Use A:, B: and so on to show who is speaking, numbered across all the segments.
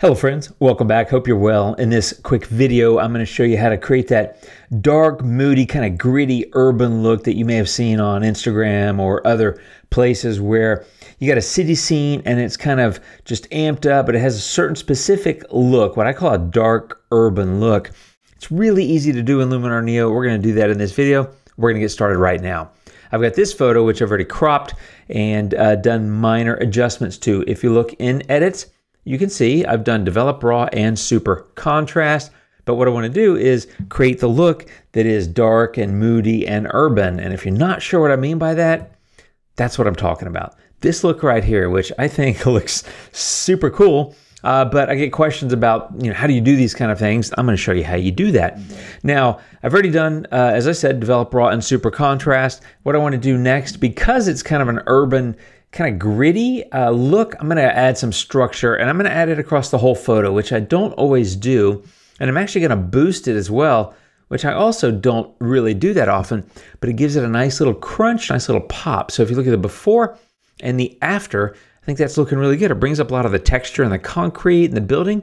A: Hello friends, welcome back. Hope you're well. In this quick video, I'm going to show you how to create that dark, moody, kind of gritty urban look that you may have seen on Instagram or other places where you got a city scene and it's kind of just amped up, but it has a certain specific look, what I call a dark urban look. It's really easy to do in Luminar Neo. We're going to do that in this video. We're going to get started right now. I've got this photo, which I've already cropped and uh, done minor adjustments to. If you look in edits, you can see I've done develop raw and super contrast. But what I want to do is create the look that is dark and moody and urban. And if you're not sure what I mean by that, that's what I'm talking about. This look right here, which I think looks super cool, uh, but I get questions about, you know, how do you do these kind of things? I'm going to show you how you do that. Now, I've already done, uh, as I said, develop raw and super contrast. What I want to do next, because it's kind of an urban kind of gritty uh, look, I'm going to add some structure and I'm going to add it across the whole photo, which I don't always do. And I'm actually going to boost it as well, which I also don't really do that often, but it gives it a nice little crunch, nice little pop. So if you look at the before and the after, I think that's looking really good. It brings up a lot of the texture and the concrete and the building,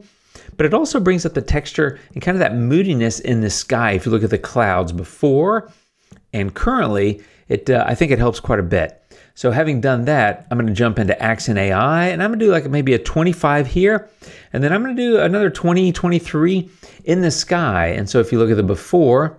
A: but it also brings up the texture and kind of that moodiness in the sky. If you look at the clouds before and currently, it uh, I think it helps quite a bit. So having done that, I'm going to jump into Accent AI and I'm going to do like maybe a 25 here. And then I'm going to do another 20, 23 in the sky. And so if you look at the before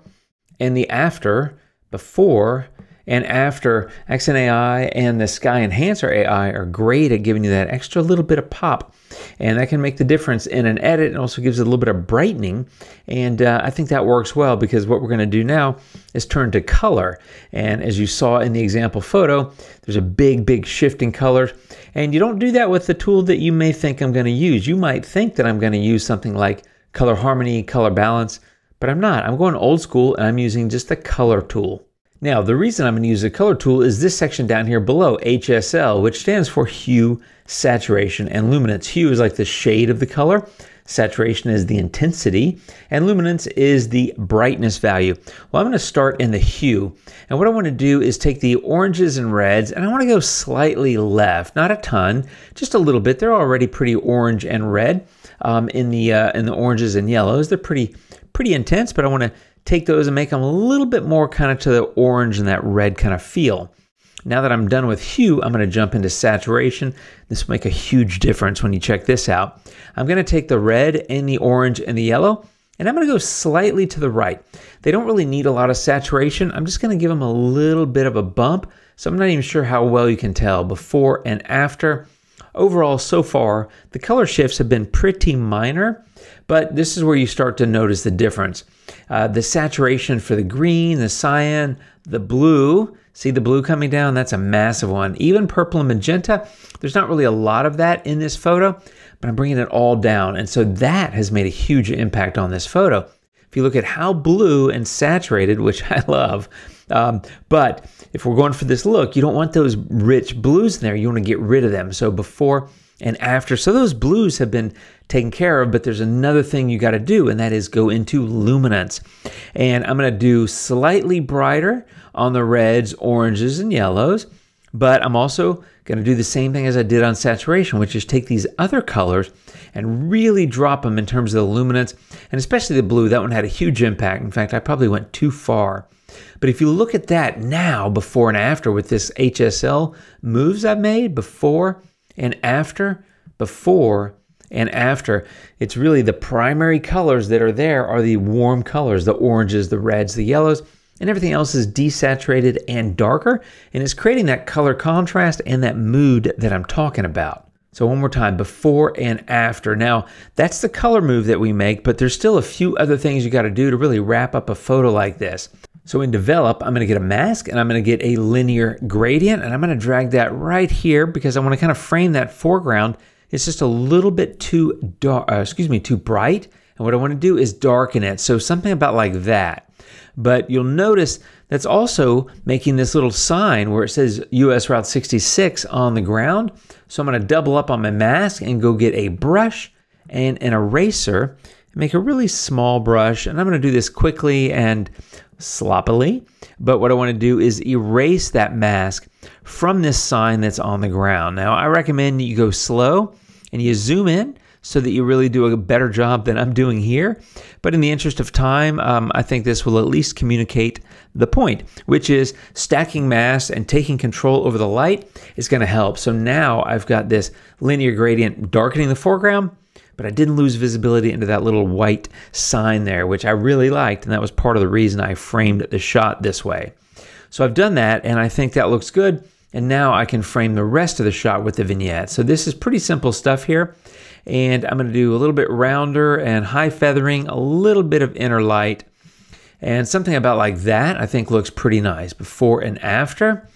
A: and the after, before and after Accent AI and the Sky Enhancer AI are great at giving you that extra little bit of pop. And that can make the difference in an edit and also gives it a little bit of brightening. And uh, I think that works well because what we're going to do now is turn to color. And as you saw in the example photo, there's a big, big shift in colors. And you don't do that with the tool that you may think I'm going to use. You might think that I'm going to use something like color harmony, color balance, but I'm not. I'm going old school and I'm using just the color tool. Now, the reason I'm going to use the color tool is this section down here below, HSL, which stands for hue, saturation, and luminance. Hue is like the shade of the color, saturation is the intensity, and luminance is the brightness value. Well, I'm going to start in the hue, and what I want to do is take the oranges and reds, and I want to go slightly left, not a ton, just a little bit. They're already pretty orange and red um, in the uh, in the oranges and yellows. They're pretty pretty intense, but I want to take those and make them a little bit more kind of to the orange and that red kind of feel. Now that I'm done with hue, I'm going to jump into saturation. This will make a huge difference when you check this out. I'm going to take the red and the orange and the yellow, and I'm going to go slightly to the right. They don't really need a lot of saturation. I'm just going to give them a little bit of a bump, so I'm not even sure how well you can tell before and after. Overall, so far, the color shifts have been pretty minor, but this is where you start to notice the difference. Uh, the saturation for the green, the cyan, the blue. See the blue coming down? That's a massive one. Even purple and magenta, there's not really a lot of that in this photo, but I'm bringing it all down. And so that has made a huge impact on this photo. If you look at how blue and saturated, which I love, um, but if we're going for this look, you don't want those rich blues in there. You want to get rid of them. So before and after. So those blues have been taken care of, but there's another thing you got to do, and that is go into luminance. And I'm going to do slightly brighter on the reds, oranges, and yellows, but I'm also going to do the same thing as I did on saturation, which is take these other colors and really drop them in terms of the luminance, and especially the blue. That one had a huge impact. In fact, I probably went too far. But if you look at that now, before and after, with this HSL moves I've made before and after, before and after, it's really the primary colors that are there are the warm colors, the oranges, the reds, the yellows, and everything else is desaturated and darker, and it's creating that color contrast and that mood that I'm talking about. So one more time, before and after. Now, that's the color move that we make, but there's still a few other things you got to do to really wrap up a photo like this. So in develop, I'm going to get a mask and I'm going to get a linear gradient and I'm going to drag that right here because I want to kind of frame that foreground. It's just a little bit too dark, uh, excuse me, too bright. And what I want to do is darken it. So something about like that. But you'll notice that's also making this little sign where it says US Route 66 on the ground. So I'm going to double up on my mask and go get a brush and an eraser make a really small brush. And I'm going to do this quickly and sloppily. But what I want to do is erase that mask from this sign that's on the ground. Now, I recommend you go slow and you zoom in so that you really do a better job than I'm doing here. But in the interest of time, um, I think this will at least communicate the point, which is stacking mass and taking control over the light is going to help. So now I've got this linear gradient darkening the foreground, but I didn't lose visibility into that little white sign there, which I really liked. And that was part of the reason I framed the shot this way. So I've done that, and I think that looks good. And now I can frame the rest of the shot with the vignette. So this is pretty simple stuff here. And I'm going to do a little bit rounder and high feathering, a little bit of inner light, and something about like that I think looks pretty nice before and after.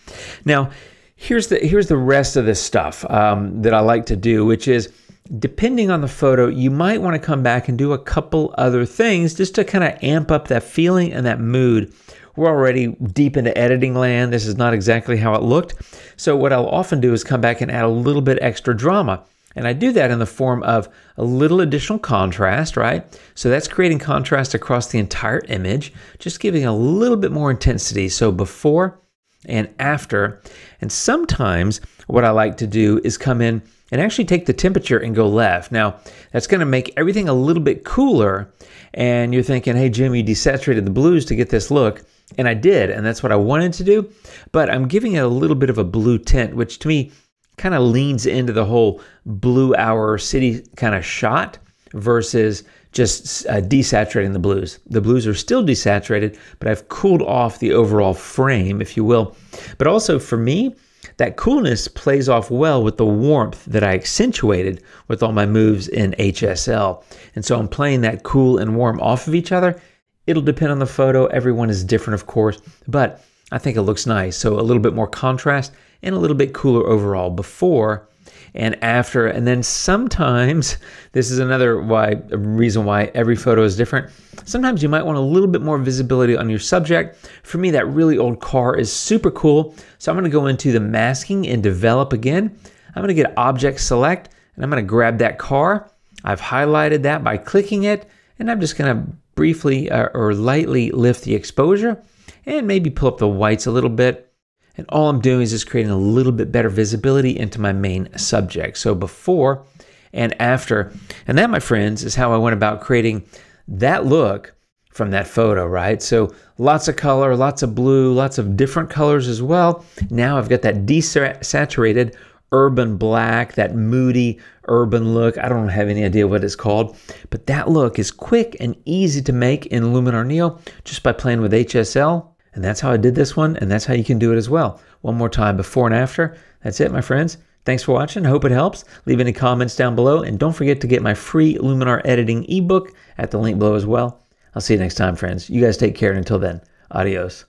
A: Now, here's the here's the rest of this stuff um, that I like to do, which is depending on the photo, you might want to come back and do a couple other things just to kind of amp up that feeling and that mood we're already deep into editing land. This is not exactly how it looked. So, what I'll often do is come back and add a little bit extra drama. And I do that in the form of a little additional contrast, right? So that's creating contrast across the entire image, just giving a little bit more intensity. So before and after. And sometimes what I like to do is come in and actually take the temperature and go left. Now, that's going to make everything a little bit cooler. And you're thinking, hey, Jim, you desaturated the blues to get this look. And I did, and that's what I wanted to do. But I'm giving it a little bit of a blue tint, which to me kind of leans into the whole blue hour city kind of shot versus just uh, desaturating the blues. The blues are still desaturated, but I've cooled off the overall frame, if you will. But also for me, that coolness plays off well with the warmth that I accentuated with all my moves in HSL. And so I'm playing that cool and warm off of each other It'll depend on the photo. Everyone is different, of course, but I think it looks nice. So a little bit more contrast and a little bit cooler overall before and after. And then sometimes, this is another why reason why every photo is different. Sometimes you might want a little bit more visibility on your subject. For me, that really old car is super cool. So I'm going to go into the masking and develop again. I'm going to get object select and I'm going to grab that car. I've highlighted that by clicking it and I'm just going to briefly uh, or lightly lift the exposure and maybe pull up the whites a little bit. And all I'm doing is just creating a little bit better visibility into my main subject. So before and after. And that, my friends, is how I went about creating that look from that photo, right? So lots of color, lots of blue, lots of different colors as well. Now I've got that desaturated urban black, that moody urban look. I don't have any idea what it's called, but that look is quick and easy to make in Luminar Neo just by playing with HSL. And that's how I did this one, and that's how you can do it as well. One more time, before and after. That's it, my friends. Thanks for watching. I hope it helps. Leave any comments down below, and don't forget to get my free Luminar editing ebook at the link below as well. I'll see you next time, friends. You guys take care, and until then, adios.